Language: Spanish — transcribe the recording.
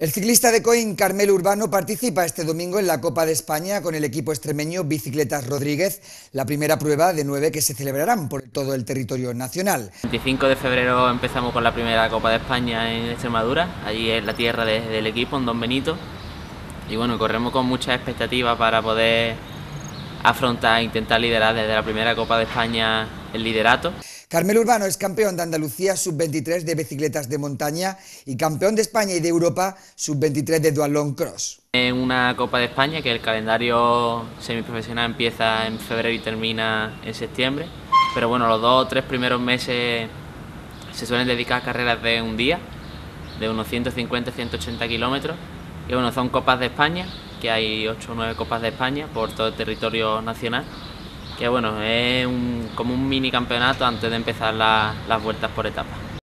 El ciclista de Coín, Carmelo Urbano, participa este domingo en la Copa de España con el equipo extremeño Bicicletas Rodríguez, la primera prueba de nueve que se celebrarán por todo el territorio nacional. El 25 de febrero empezamos con la primera Copa de España en Extremadura, allí es la tierra del equipo, en Don Benito. Y bueno, corremos con muchas expectativas para poder afrontar e intentar liderar desde la primera Copa de España el liderato. Carmelo Urbano es campeón de Andalucía sub-23 de bicicletas de montaña y campeón de España y de Europa sub-23 de dualón cross. En una Copa de España que el calendario semiprofesional empieza en febrero y termina en septiembre, pero bueno, los dos o tres primeros meses se suelen dedicar a carreras de un día, de unos 150-180 kilómetros, y bueno, son Copas de España, que hay 8 o 9 Copas de España por todo el territorio nacional que bueno, es como un mini campeonato antes de empezar las vueltas por etapas.